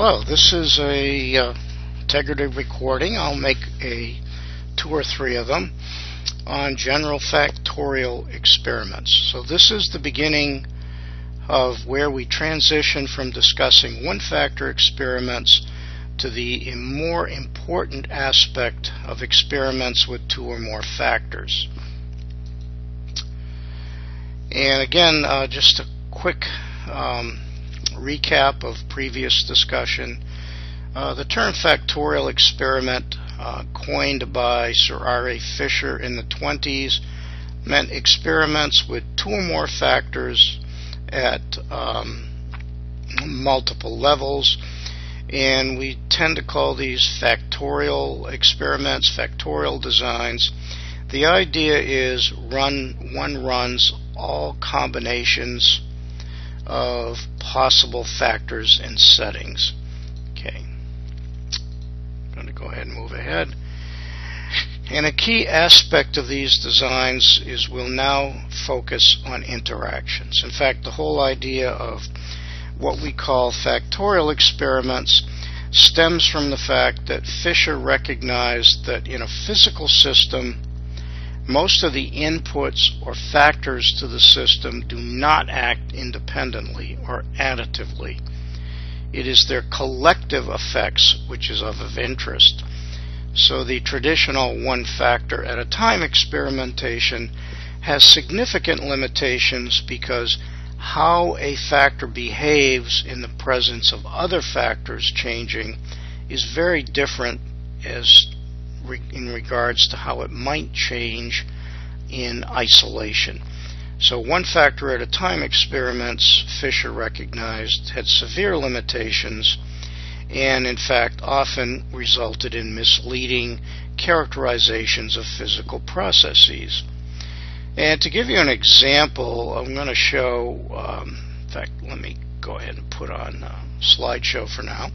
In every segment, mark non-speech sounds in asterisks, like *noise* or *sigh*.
Hello, this is a uh, integrative recording. I'll make a two or three of them on general factorial experiments. So this is the beginning of where we transition from discussing one factor experiments to the more important aspect of experiments with two or more factors. And again, uh, just a quick um, recap of previous discussion. Uh, the term factorial experiment, uh, coined by Sir R.A. Fisher in the 20s, meant experiments with two or more factors at um, multiple levels. And we tend to call these factorial experiments, factorial designs. The idea is run one runs all combinations of possible factors and settings. Okay, I'm going to go ahead and move ahead. And a key aspect of these designs is we'll now focus on interactions. In fact, the whole idea of what we call factorial experiments stems from the fact that Fisher recognized that in a physical system, most of the inputs or factors to the system do not act independently or additively. It is their collective effects which is of interest. So the traditional one factor at a time experimentation has significant limitations because how a factor behaves in the presence of other factors changing is very different as in regards to how it might change in isolation. So one factor at a time experiments Fisher recognized had severe limitations and in fact often resulted in misleading characterizations of physical processes. And to give you an example, I'm going to show, um, in fact, let me go ahead and put on a slideshow for now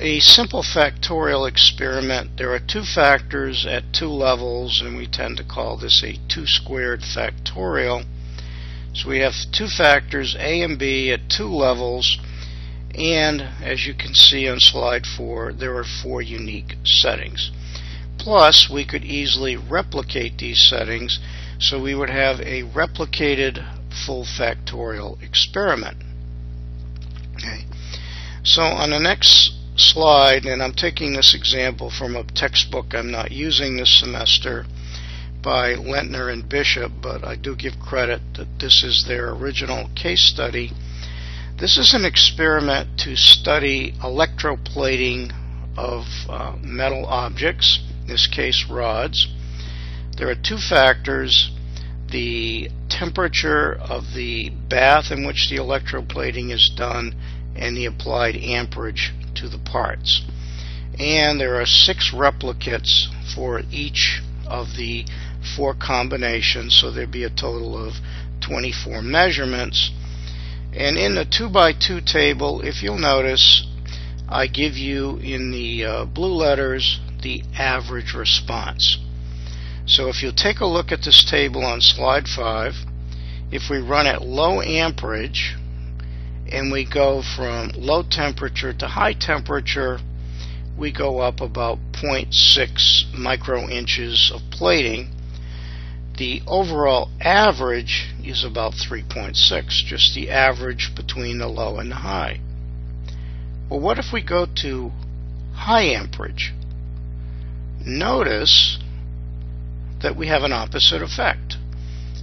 a simple factorial experiment, there are two factors at two levels, and we tend to call this a 2 squared factorial. So we have two factors, a and b, at two levels, and as you can see on slide 4, there are four unique settings. Plus, we could easily replicate these settings, so we would have a replicated full factorial experiment. Okay. So on the next slide, and I'm taking this example from a textbook I'm not using this semester by Lentner and Bishop, but I do give credit that this is their original case study. This is an experiment to study electroplating of uh, metal objects, in this case rods. There are two factors the temperature of the bath in which the electroplating is done and the applied amperage to the parts. And there are six replicates for each of the four combinations, so there'd be a total of 24 measurements. And in the 2 by 2 table, if you'll notice, I give you in the uh, blue letters the average response. So if you take a look at this table on slide 5, if we run at low amperage, and we go from low temperature to high temperature, we go up about 0.6 micro inches of plating. The overall average is about 3.6, just the average between the low and the high. Well, what if we go to high amperage? Notice that we have an opposite effect.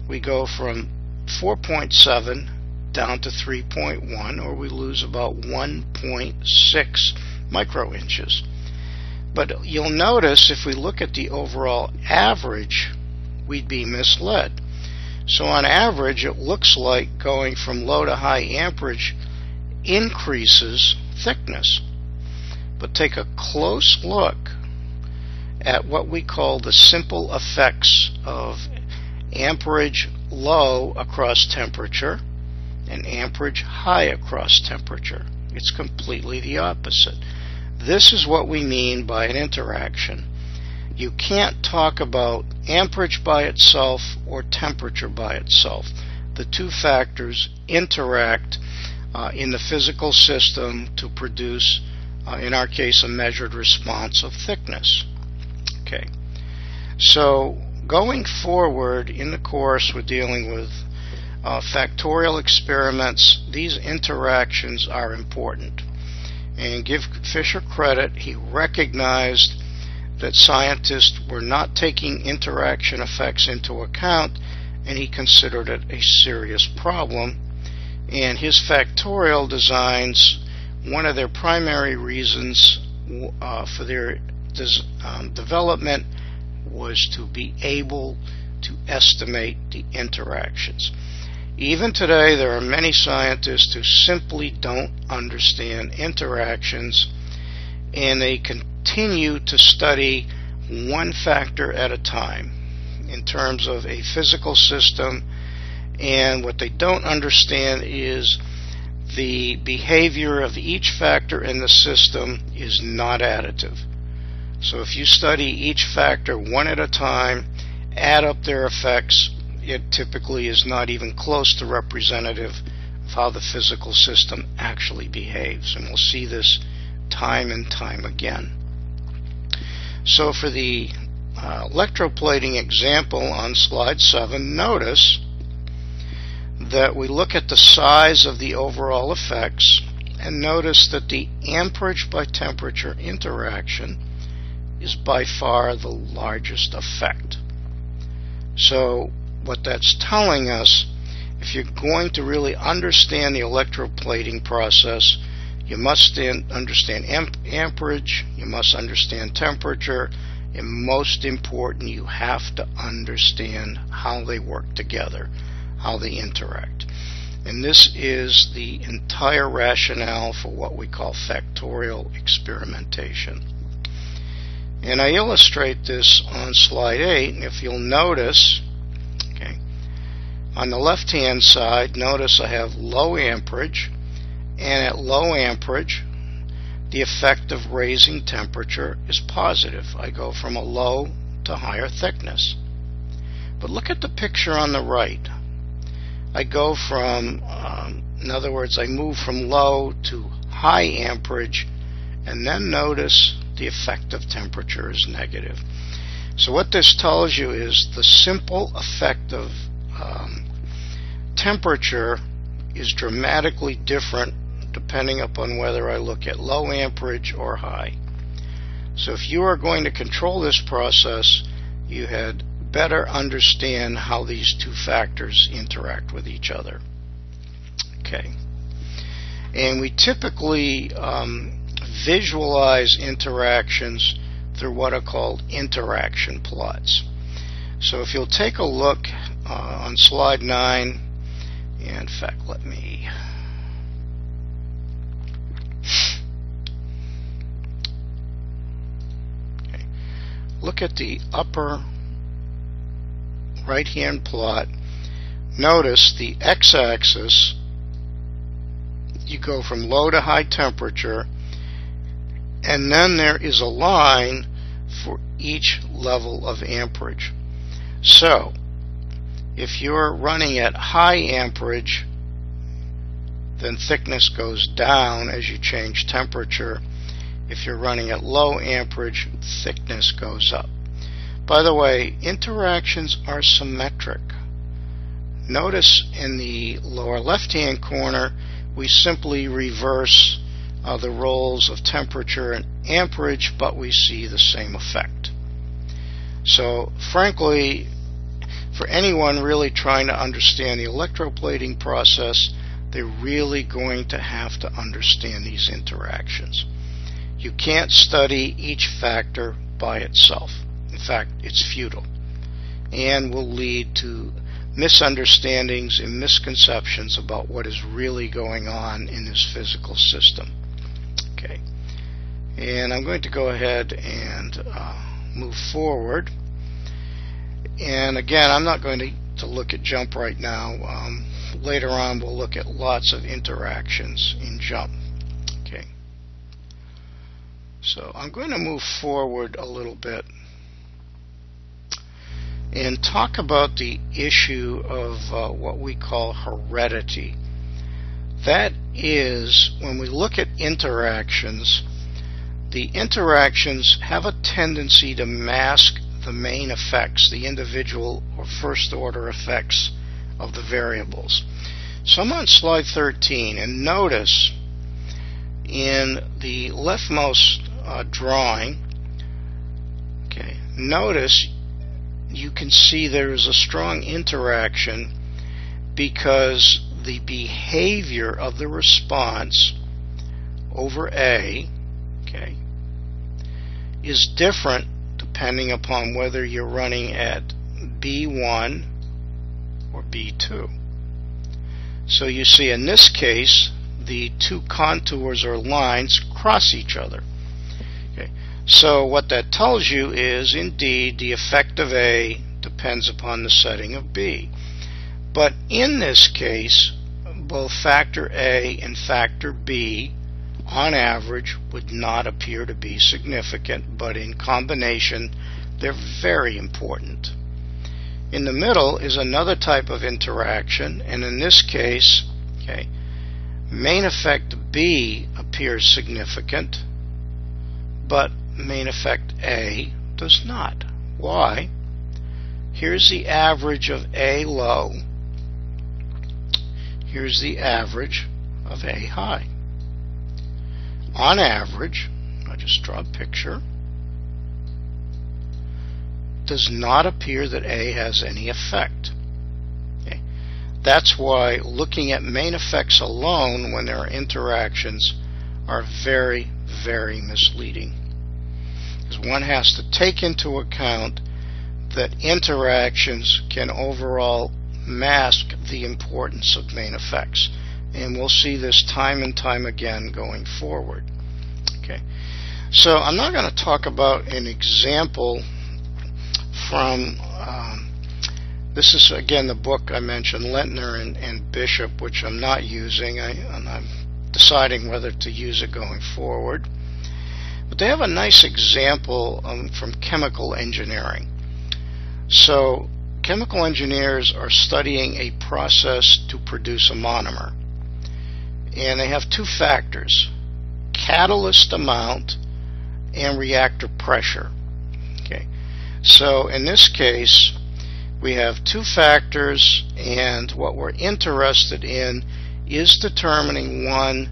We go from 4.7 down to 3.1 or we lose about 1.6 microinches. But you'll notice if we look at the overall average, we'd be misled. So on average, it looks like going from low to high amperage increases thickness. But take a close look at what we call the simple effects of amperage low across temperature and amperage high across temperature. It's completely the opposite. This is what we mean by an interaction. You can't talk about amperage by itself or temperature by itself. The two factors interact uh, in the physical system to produce, uh, in our case, a measured response of thickness. Okay. So going forward in the course, we're dealing with uh, factorial experiments. These interactions are important. And give Fisher credit, he recognized that scientists were not taking interaction effects into account, and he considered it a serious problem. And his factorial designs, one of their primary reasons uh, for their um, development was to be able to estimate the interactions. Even today, there are many scientists who simply don't understand interactions and they continue to study one factor at a time in terms of a physical system. And what they don't understand is the behavior of each factor in the system is not additive. So if you study each factor one at a time, add up their effects, it typically is not even close to representative of how the physical system actually behaves. And we'll see this time and time again. So for the uh, electroplating example on slide 7, notice that we look at the size of the overall effects and notice that the amperage by temperature interaction is by far the largest effect. So, what that's telling us, if you're going to really understand the electroplating process, you must understand amp- amperage, you must understand temperature, and most important, you have to understand how they work together, how they interact. And this is the entire rationale for what we call factorial experimentation. And I illustrate this on slide 8, and if you'll notice, on the left hand side, notice I have low amperage, and at low amperage, the effect of raising temperature is positive. I go from a low to higher thickness. But look at the picture on the right. I go from, um, in other words, I move from low to high amperage, and then notice the effect of temperature is negative. So what this tells you is the simple effect of um, temperature is dramatically different depending upon whether I look at low amperage or high. So if you are going to control this process, you had better understand how these two factors interact with each other. Okay. And we typically um, visualize interactions through what are called interaction plots. So if you'll take a look uh, on slide 9, in fact, let me. Okay. Look at the upper right hand plot. Notice the x axis, you go from low to high temperature and then there is a line for each level of amperage. So, if you're running at high amperage, then thickness goes down as you change temperature. If you're running at low amperage, thickness goes up. By the way, interactions are symmetric. Notice in the lower left hand corner, we simply reverse uh, the roles of temperature and amperage, but we see the same effect. So, frankly, for anyone really trying to understand the electroplating process, they're really going to have to understand these interactions. You can't study each factor by itself. In fact, it's futile and will lead to misunderstandings and misconceptions about what is really going on in this physical system. Okay. And I'm going to go ahead and uh, move forward. And again, I'm not going to, to look at JMP right now. Um, later on, we'll look at lots of interactions in JMP. Okay. So I'm going to move forward a little bit and talk about the issue of uh, what we call heredity. That is, when we look at interactions, the interactions have a tendency to mask the main effects, the individual or first order effects of the variables. So I'm on slide 13 and notice in the leftmost uh, drawing, okay, notice you can see there is a strong interaction because the behavior of the response over A, okay, is different depending upon whether you're running at B1 or B2. So you see in this case, the two contours or lines cross each other. Okay. So what that tells you is indeed the effect of A depends upon the setting of B. But in this case, both factor A and factor B on average would not appear to be significant, but in combination they're very important. In the middle is another type of interaction, and in this case, okay, main effect B appears significant, but main effect A does not. Why? Here's the average of A low. Here's the average of A high on average, I just draw a picture, does not appear that A has any effect. Okay. That's why looking at main effects alone when there are interactions are very, very misleading. Because one has to take into account that interactions can overall mask the importance of main effects and we'll see this time and time again going forward. Okay, so I'm not going to talk about an example from. Um, this is again the book I mentioned, Lentner and, and Bishop, which I'm not using. I, and I'm deciding whether to use it going forward. But they have a nice example um, from chemical engineering. So, chemical engineers are studying a process to produce a monomer and they have two factors catalyst amount and reactor pressure. Okay, so in this case, we have two factors, and what we're interested in is determining one,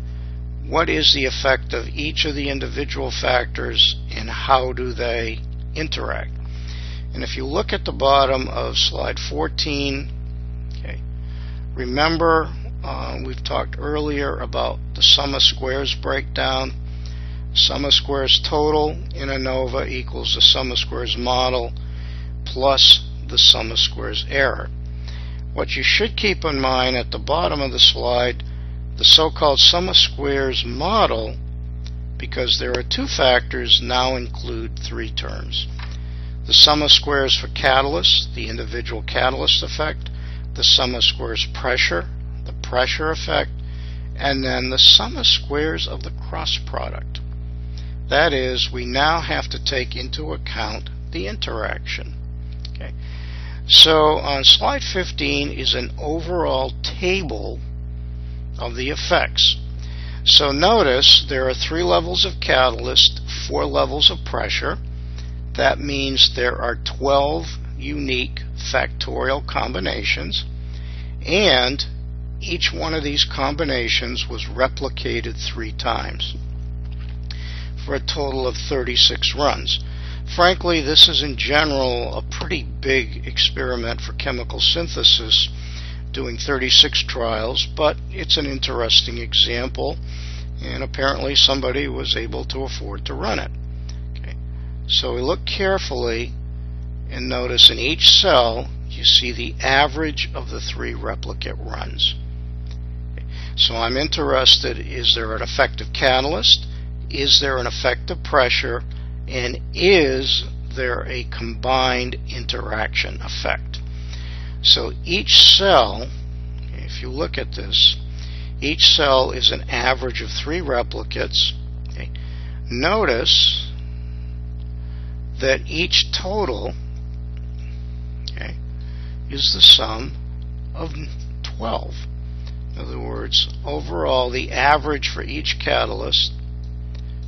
what is the effect of each of the individual factors and how do they interact. And if you look at the bottom of slide 14, okay, remember uh, we've talked earlier about the sum of squares breakdown. Sum of squares total in ANOVA equals the sum of squares model plus the sum of squares error. What you should keep in mind at the bottom of the slide, the so-called sum of squares model, because there are two factors, now include three terms. The sum of squares for catalyst, the individual catalyst effect, the sum of squares pressure, pressure effect, and then the sum of squares of the cross product. That is, we now have to take into account the interaction. Okay. So on slide 15 is an overall table of the effects. So notice there are three levels of catalyst, four levels of pressure. That means there are 12 unique factorial combinations and each one of these combinations was replicated three times for a total of 36 runs. Frankly, this is in general a pretty big experiment for chemical synthesis, doing 36 trials, but it's an interesting example, and apparently somebody was able to afford to run it. Okay. So we look carefully and notice in each cell you see the average of the three replicate runs. So I'm interested, is there an effective catalyst? Is there an effective pressure? And is there a combined interaction effect? So each cell, if you look at this, each cell is an average of three replicates. Okay. Notice that each total okay, is the sum of 12. In other words, overall, the average for each catalyst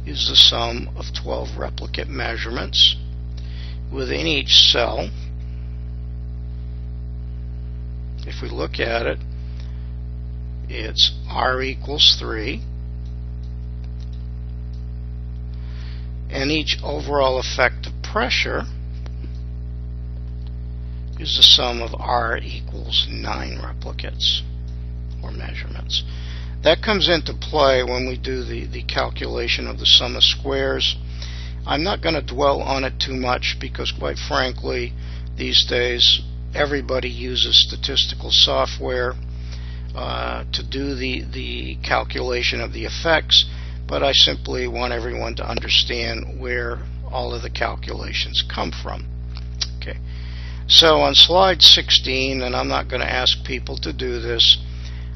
is the sum of 12 replicate measurements within each cell. If we look at it, it's R equals 3. And each overall effective pressure is the sum of R equals 9 replicates or measurements. That comes into play when we do the, the calculation of the sum of squares. I'm not going to dwell on it too much because quite frankly these days everybody uses statistical software uh, to do the, the calculation of the effects but I simply want everyone to understand where all of the calculations come from. Okay. So on slide 16, and I'm not going to ask people to do this,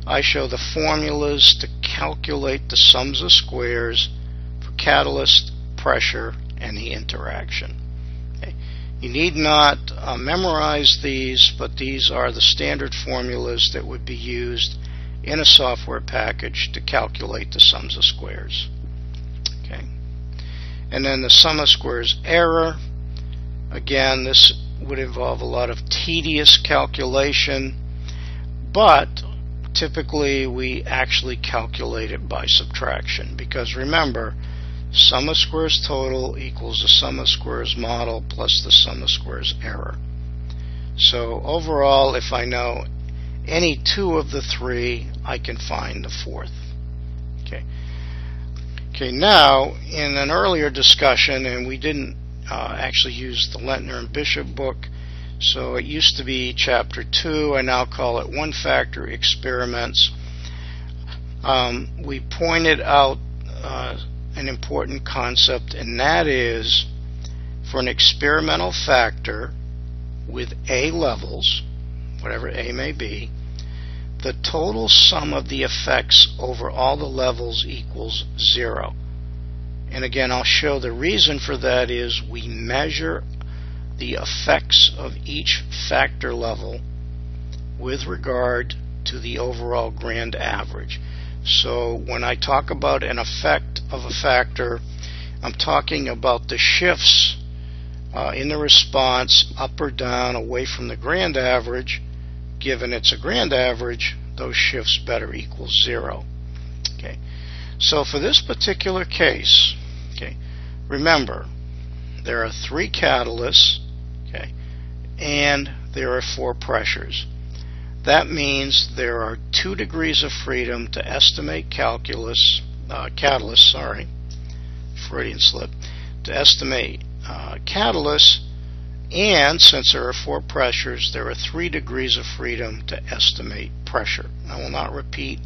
I show the formulas to calculate the sums of squares for catalyst, pressure, and the interaction. Okay. You need not uh, memorize these, but these are the standard formulas that would be used in a software package to calculate the sums of squares. Okay. And then the sum of squares error. Again, this would involve a lot of tedious calculation, but typically we actually calculate it by subtraction because remember sum of squares total equals the sum of squares model plus the sum of squares error. So overall if I know any two of the three I can find the fourth. Okay. Okay, now in an earlier discussion and we didn't uh, actually use the Lentner and Bishop book so it used to be chapter 2. I now call it one factor experiments. Um, we pointed out uh, an important concept, and that is for an experimental factor with A levels, whatever A may be, the total sum of the effects over all the levels equals zero. And again, I'll show the reason for that is we measure the effects of each factor level with regard to the overall grand average. So when I talk about an effect of a factor, I'm talking about the shifts uh, in the response up or down away from the grand average. Given it's a grand average, those shifts better equal zero. Okay. So for this particular case, okay, remember there are three catalysts and there are four pressures. That means there are two degrees of freedom to estimate calculus, uh, catalyst, sorry, Freudian slip, to estimate uh, catalyst, and since there are four pressures, there are three degrees of freedom to estimate pressure. I will not repeat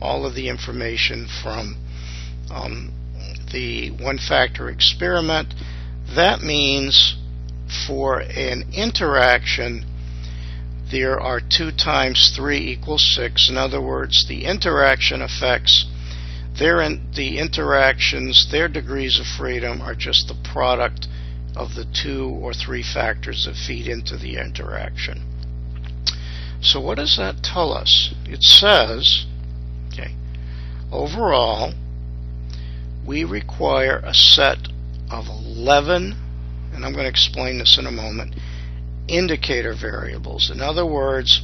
all of the information from um, the one factor experiment. That means for an interaction, there are 2 times 3 equals 6. In other words, the interaction effects, their in, the interactions, their degrees of freedom are just the product of the two or three factors that feed into the interaction. So what does that tell us? It says, okay, overall, we require a set of 11 and I'm going to explain this in a moment, indicator variables. In other words,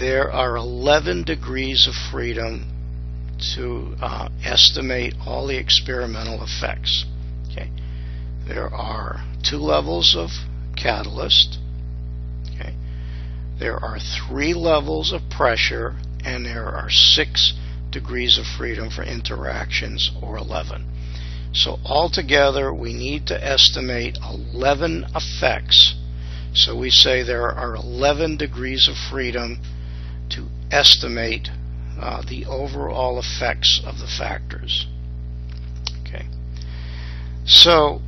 there are 11 degrees of freedom to uh, estimate all the experimental effects. Okay. There are two levels of catalyst. Okay. There are three levels of pressure, and there are six degrees of freedom for interactions, or 11. So altogether, we need to estimate 11 effects. So we say there are 11 degrees of freedom to estimate uh, the overall effects of the factors. Okay. So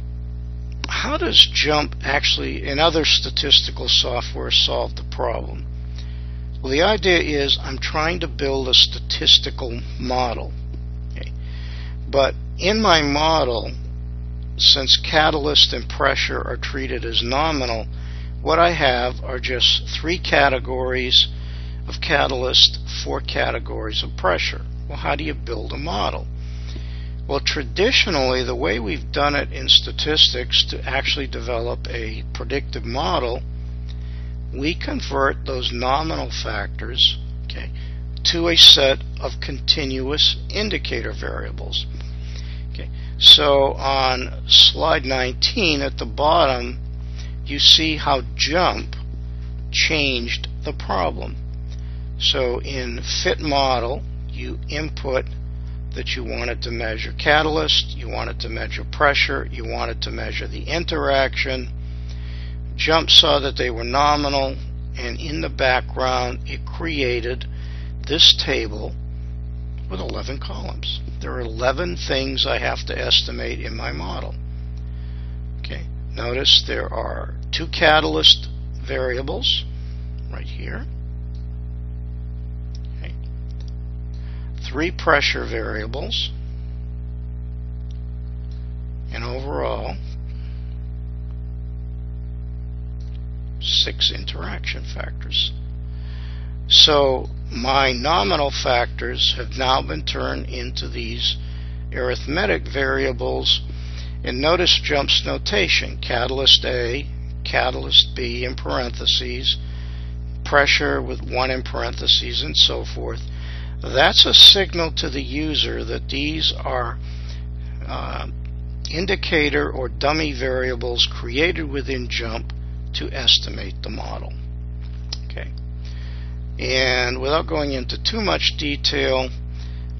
how does JMP actually, in other statistical software, solve the problem? Well, the idea is I'm trying to build a statistical model. But in my model, since catalyst and pressure are treated as nominal, what I have are just three categories of catalyst, four categories of pressure. Well, how do you build a model? Well, traditionally, the way we've done it in statistics to actually develop a predictive model, we convert those nominal factors okay, to a set of continuous indicator variables. So on slide 19 at the bottom, you see how JMP changed the problem. So in fit model, you input that you wanted to measure catalyst, you wanted to measure pressure, you wanted to measure the interaction. JMP saw that they were nominal, and in the background it created this table with 11 columns. There are 11 things I have to estimate in my model. Okay, notice there are two catalyst variables right here. Okay. Three pressure variables. And overall, six interaction factors. So my nominal factors have now been turned into these arithmetic variables. And notice JMP's notation, catalyst A, catalyst B in parentheses, pressure with one in parentheses, and so forth. That's a signal to the user that these are uh, indicator or dummy variables created within JMP to estimate the model. Okay. And without going into too much detail,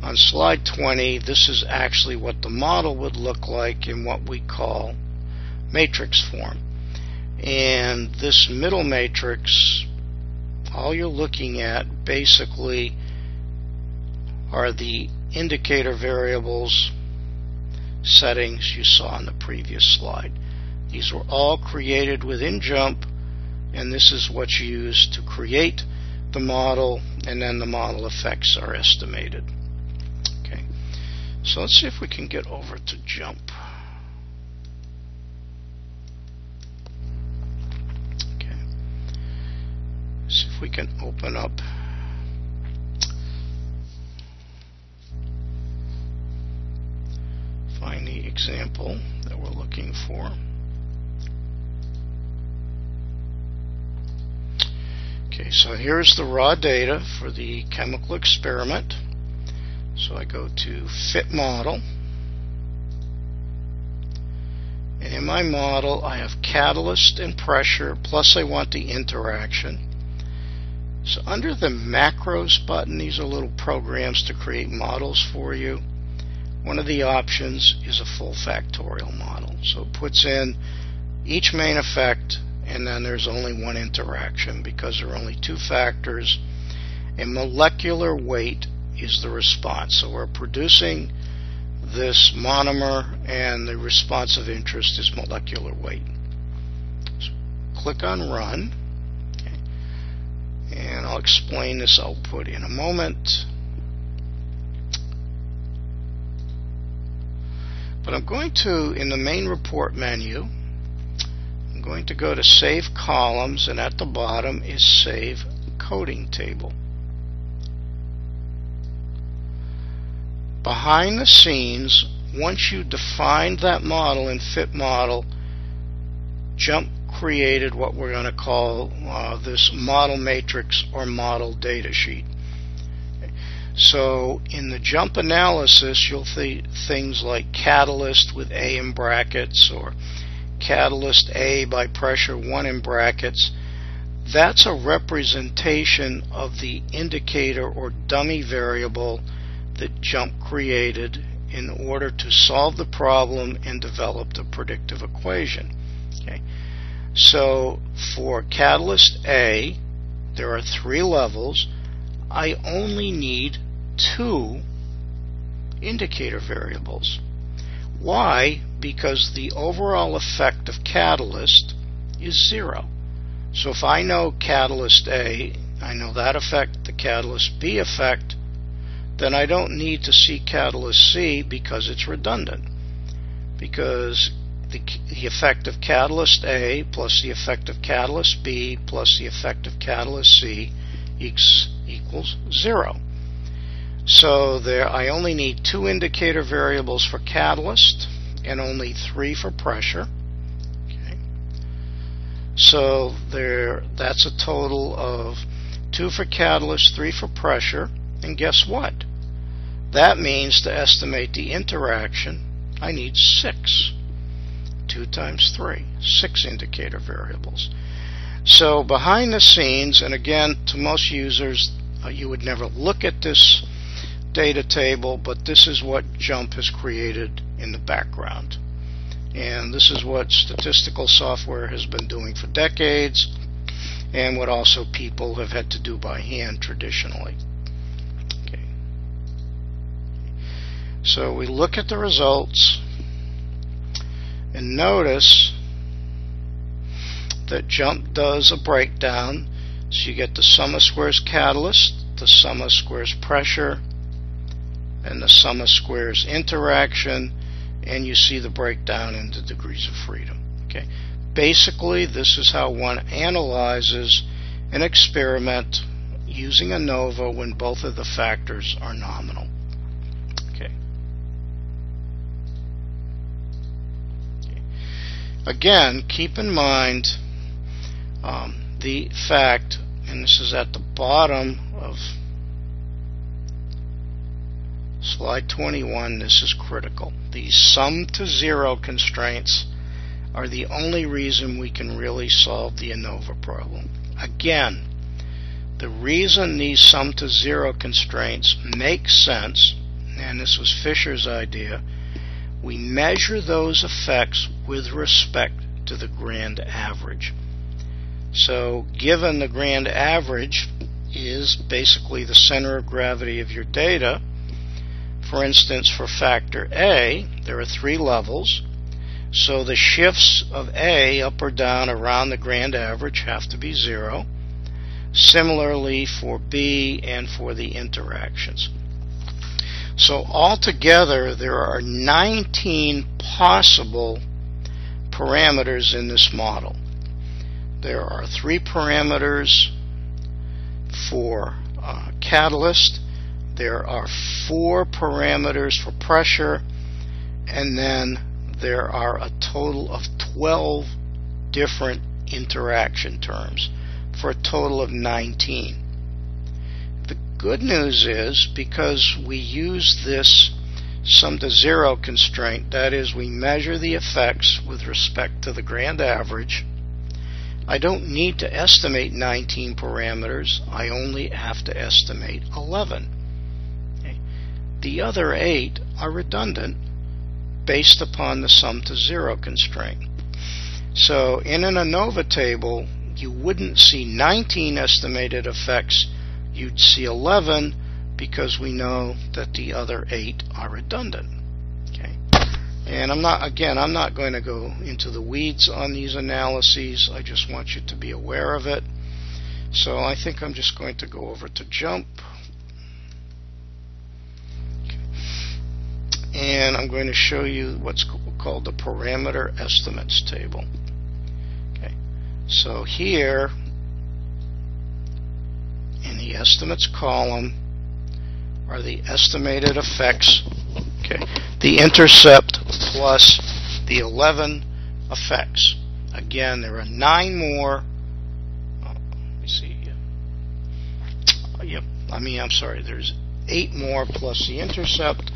on slide 20, this is actually what the model would look like in what we call matrix form. And this middle matrix, all you're looking at basically are the indicator variables settings you saw on the previous slide. These were all created within JMP, and this is what's used to create the model, and then the model effects are estimated. Okay, so let's see if we can get over to JMP. Okay, see if we can open up find the example that we're looking for. Okay, so here's the raw data for the chemical experiment. So I go to Fit Model. And in my model, I have catalyst and pressure, plus I want the interaction. So under the macros button, these are little programs to create models for you. One of the options is a full factorial model. So it puts in each main effect and then there's only one interaction because there are only two factors and molecular weight is the response so we're producing this monomer and the response of interest is molecular weight so click on run okay. and I'll explain this output in a moment but I'm going to in the main report menu going to go to Save Columns, and at the bottom is Save Coding Table. Behind the scenes, once you defined that model in Fit Model, JMP created what we're going to call uh, this model matrix or model data sheet. So in the JMP analysis, you'll see things like catalyst with A in brackets or catalyst A by pressure 1 in brackets, that's a representation of the indicator or dummy variable that JMP created in order to solve the problem and develop the predictive equation. Okay. So for catalyst A, there are three levels. I only need two indicator variables. Why? Because the overall effect of catalyst is zero. So if I know catalyst A, I know that effect, the catalyst B effect, then I don't need to see catalyst C because it's redundant. Because the, the effect of catalyst A plus the effect of catalyst B plus the effect of catalyst C equals 0. So there, I only need two indicator variables for catalyst and only three for pressure. Okay. So there, that's a total of two for catalyst, three for pressure, and guess what? That means to estimate the interaction, I need six. 2 times 3, 6 indicator variables. So behind the scenes, and again, to most users, uh, you would never look at this data table, but this is what JMP has created in the background. And this is what statistical software has been doing for decades, and what also people have had to do by hand traditionally. Okay. So we look at the results, and notice that JMP does a breakdown. So you get the sum of squares catalyst, the sum of squares pressure, and the sum of squares interaction, and you see the breakdown into degrees of freedom. Okay. Basically, this is how one analyzes an experiment using ANOVA when both of the factors are nominal. Okay. Again, keep in mind um, the fact, and this is at the bottom of slide 21, this is critical. These sum to zero constraints are the only reason we can really solve the ANOVA problem. Again, the reason these sum to zero constraints make sense, and this was Fisher's idea, we measure those effects with respect to the grand average. So given the grand average is basically the center of gravity of your data, for instance, for factor A, there are three levels. So the shifts of A up or down around the grand average have to be zero. Similarly for B and for the interactions. So altogether, there are 19 possible parameters in this model. There are three parameters for uh, catalyst. There are four parameters for pressure. And then there are a total of 12 different interaction terms for a total of 19 The good news is because we use this sum to zero constraint, that is, we measure the effects with respect to the grand average, I don't need to estimate 19 parameters, I only have to estimate 11. The other 8 are redundant based upon the sum to zero constraint. So in an ANOVA table, you wouldn't see 19 estimated effects you'd see 11 because we know that the other 8 are redundant. Okay. And I'm not, again, I'm not going to go into the weeds on these analyses. I just want you to be aware of it. So I think I'm just going to go over to JMP. And I'm going to show you what's called the parameter estimates table. Okay. So here in the estimates column are the estimated effects. Okay, the intercept plus the 11 effects. Again, there are nine more. Oh, let me see. Yep. I mean, I'm sorry. There's eight more plus the intercept.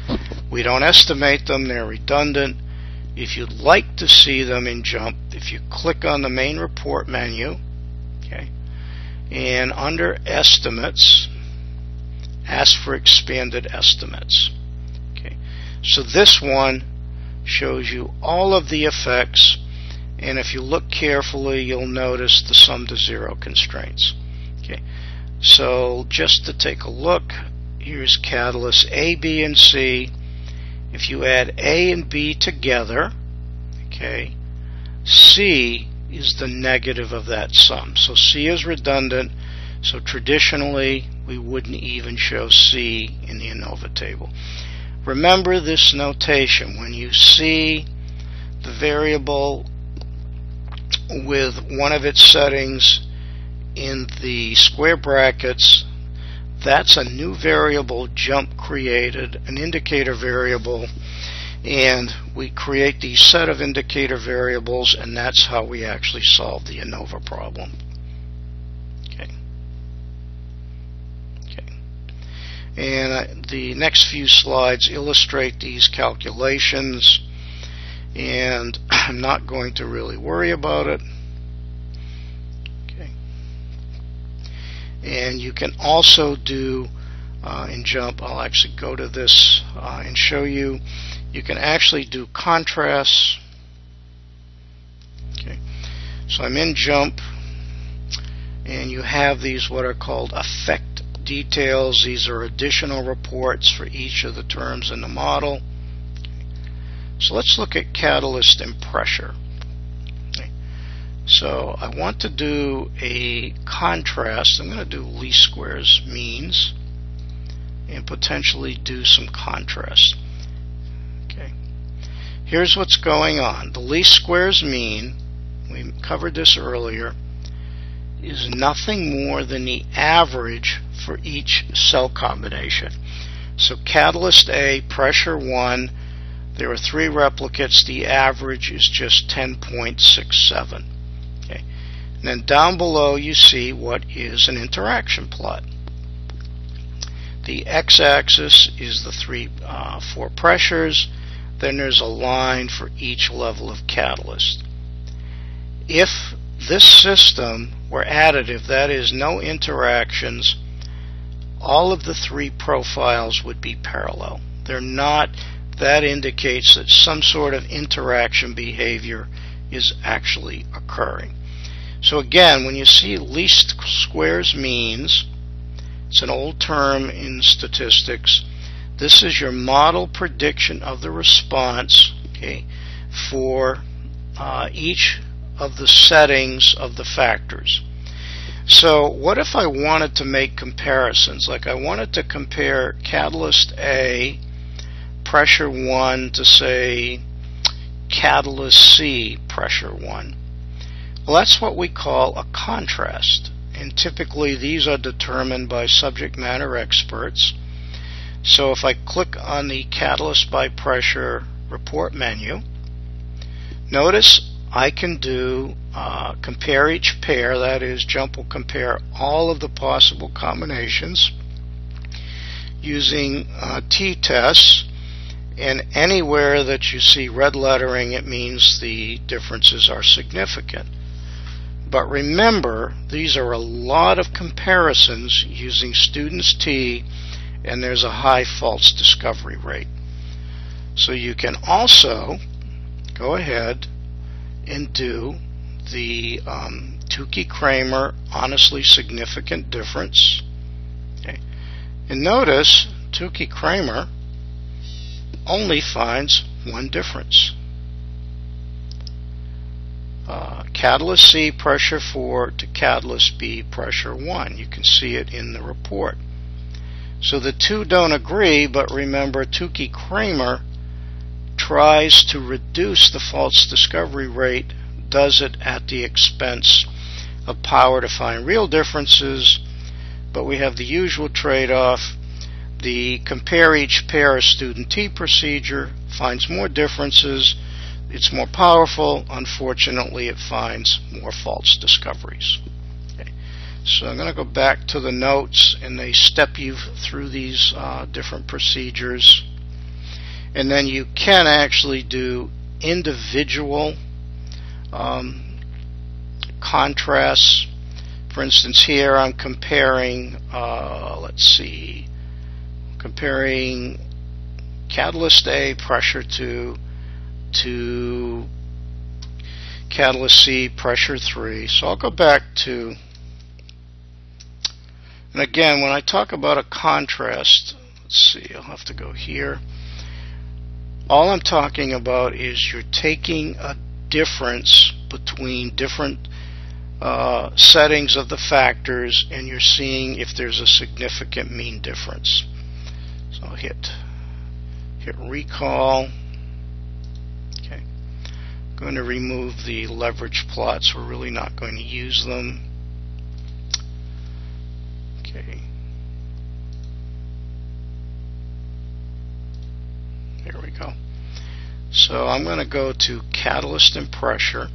We don't estimate them. They're redundant. If you'd like to see them in JMP, if you click on the main report menu, okay, and under estimates ask for expanded estimates okay so this one shows you all of the effects and if you look carefully you'll notice the sum to zero constraints okay so just to take a look here's catalyst A B and C if you add A and B together okay C is the negative of that sum. So C is redundant, so traditionally we wouldn't even show C in the ANOVA table. Remember this notation. When you see the variable with one of its settings in the square brackets, that's a new variable JMP created, an indicator variable, and we create the set of indicator variables, and that's how we actually solve the ANOVA problem. Okay. Okay. And uh, the next few slides illustrate these calculations, and *clears throat* I'm not going to really worry about it. Okay. And you can also do uh, in JMP, I'll actually go to this uh, and show you you can actually do contrasts. Okay, so I'm in JMP, and you have these what are called effect details. These are additional reports for each of the terms in the model. So let's look at catalyst and pressure. So I want to do a contrast. I'm going to do least squares means and potentially do some contrast. Okay. Here's what's going on. The least squares mean, we covered this earlier, is nothing more than the average for each cell combination. So catalyst A, pressure 1, there are three replicates, the average is just 10.67. And then down below you see what is an interaction plot. The x-axis is the three, uh, four pressures, then there's a line for each level of catalyst. If this system were additive, that is, no interactions, all of the three profiles would be parallel. They're not, that indicates that some sort of interaction behavior is actually occurring. So again, when you see least squares means, it's an old term in statistics, this is your model prediction of the response okay, for uh, each of the settings of the factors. So what if I wanted to make comparisons? Like I wanted to compare catalyst A, pressure 1 to say catalyst C, pressure 1. Well, that's what we call a contrast. And typically these are determined by subject matter experts. So if I click on the Catalyst by Pressure report menu, notice I can do uh, compare each pair, that is, JMP will compare all of the possible combinations using uh, t-tests and anywhere that you see red lettering it means the differences are significant. But remember, these are a lot of comparisons using students T and there's a high false discovery rate. So you can also go ahead and do the um, Tukey-Kramer honestly significant difference. Okay. And notice Tukey-Kramer only finds one difference. Uh, catalyst C pressure 4 to catalyst B pressure 1. You can see it in the report. So the two don't agree, but remember Tukey-Kramer tries to reduce the false discovery rate, does it at the expense of power to find real differences, but we have the usual trade-off. The compare each pair student T procedure finds more differences. It's more powerful. Unfortunately, it finds more false discoveries. So I'm going to go back to the notes and they step you through these uh, different procedures. And then you can actually do individual um, contrasts. For instance, here I'm comparing, uh, let's see, comparing catalyst A pressure to to catalyst C pressure 3. So I'll go back to and again, when I talk about a contrast, let's see, I'll have to go here. All I'm talking about is you're taking a difference between different uh, settings of the factors and you're seeing if there's a significant mean difference. So I'll hit hit recall going to remove the leverage plots. We're really not going to use them. Okay. There we go. So I'm going to go to Catalyst and Pressure.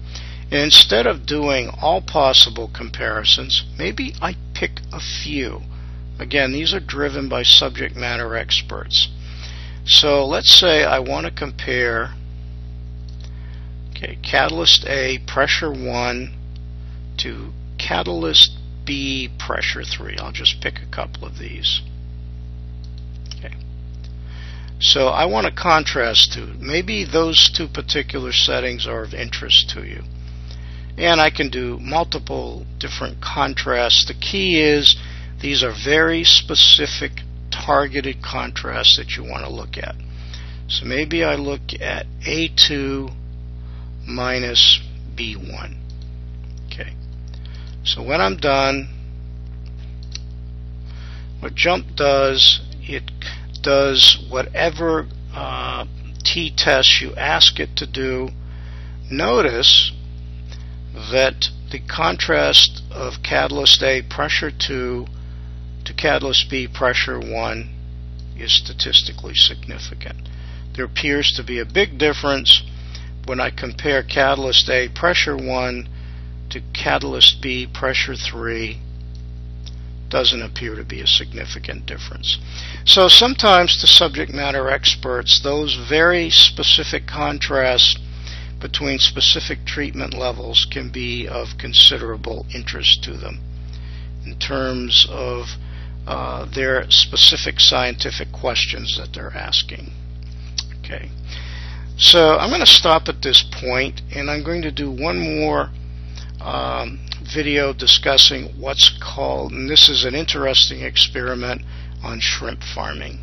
And instead of doing all possible comparisons, maybe I pick a few. Again, these are driven by subject matter experts. So let's say I want to compare okay, catalyst A, pressure 1 to catalyst B, pressure 3. I'll just pick a couple of these. Okay. So I want to contrast to. Maybe those two particular settings are of interest to you. And I can do multiple different contrasts. The key is these are very specific targeted contrasts that you want to look at. So maybe I look at A2 minus B1. Okay. So when I'm done, what JMP does, it does whatever uh, t-test you ask it to do. Notice that the contrast of catalyst A pressure 2 to catalyst B pressure 1 is statistically significant. There appears to be a big difference when I compare catalyst A pressure 1 to catalyst B pressure 3 doesn't appear to be a significant difference. So sometimes to subject matter experts, those very specific contrasts between specific treatment levels can be of considerable interest to them in terms of uh, their specific scientific questions that they're asking. Okay. So I'm going to stop at this point and I'm going to do one more um, video discussing what's called, and this is an interesting experiment on shrimp farming.